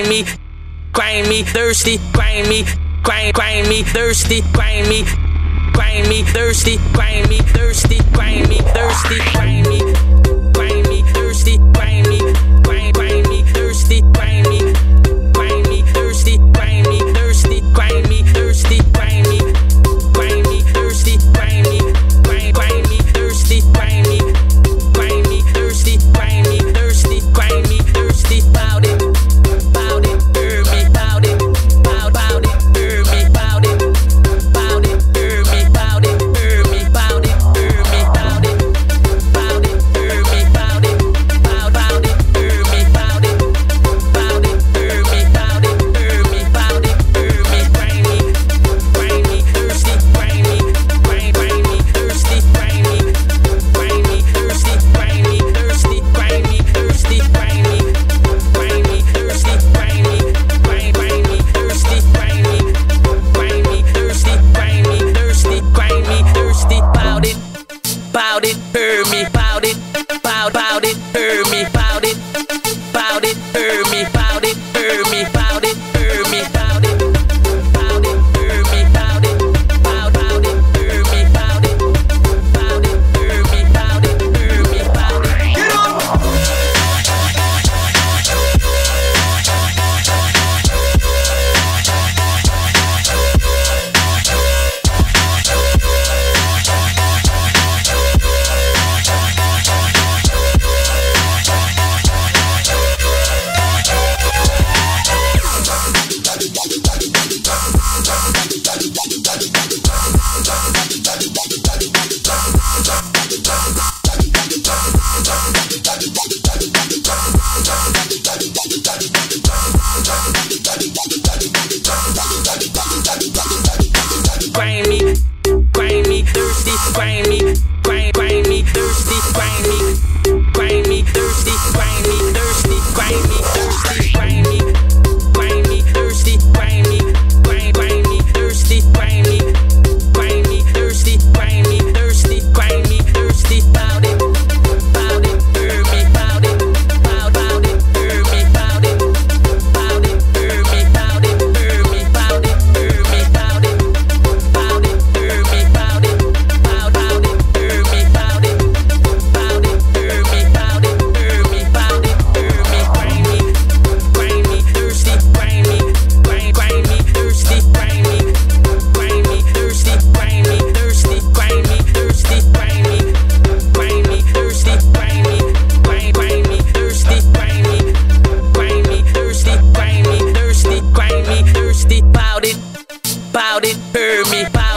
grimy, grimy, thirsty, grimy, grimy, thirsty, grimy, grimy, thirsty, grimy. bout it, heard me, bout it, bout, bout it, heard me. about it, heard me.